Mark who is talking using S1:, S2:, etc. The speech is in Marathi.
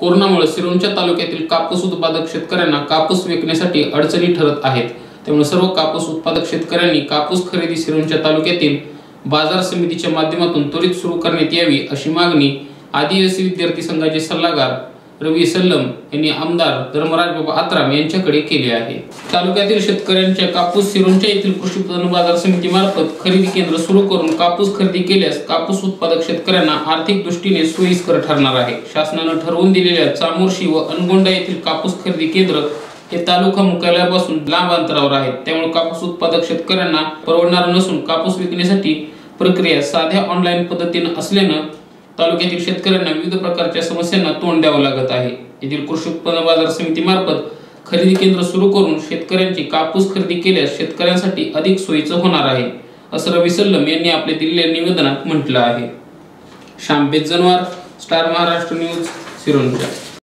S1: कोरोनामुळे सिरोंच्या तालुक्यातील कापूस उत्पादक शेतकऱ्यांना कापूस विकण्यासाठी अडचणी ठरत आहेत. त्यामुळे सर्व कापूस उत्पादक शेतकऱ्यांनी कापूस खरेदी सिरोंच्या तालुक्यातील बाजार समितीच्या माध्यमातून त्वरित सुरू करण्यात यावी अशी मागणी आदिवासी विद्यार्थी संघाचे सल्लागार रवी सल्लम यांनी आमदार धर्मराज बाबा आत्राम यांच्याकडे केले आहे. तालुक्यातील शेतकऱ्यांच्या कापूस सिरोंच्या येथील कृषी उत्पन्न बाजार समितीमार्फत खरेदी केंद्र सुरू करून कापूस खरेदी केल्यास कापूस उत्पादक शेतकऱ्यांना आर्थिक दृष्टीने सोयीस्कर ठरणार आहे. शासनानं ठरवून दिलेल्या चामोर्शी व अनगोंडा येथील कापूस खरेदी केंद्र हे तालुका मुख्यालयापासून लांब अंतरावर आहेत त्यामुळे कापूस उत्पादक शेतकऱ्यांना परवडणार नसून कापूस विकण्यासाठी प्रक्रिया साध्या ऑनलाईन पद्धतीनं असल्यानं तालुक्यातील शेतकऱ्यांना विविध प्रकारच्या समस्यांना तोंड द्यावं लागत आहे. येथील कृषी उत्पन्न बाजार समितीमार्फत खरेदी केंद्र सुरू करून शेतकऱ्यांची कापूस खरेदी केल्यास शेतकऱ्यांसाठी अधिक सोयीचं होणार आहे असं रवी सल्लम यांनी आपल्या दिलेल्या निवेदनात म्हटलं आहे. Shyam Bejanwar Star Maharashtra news Sironcha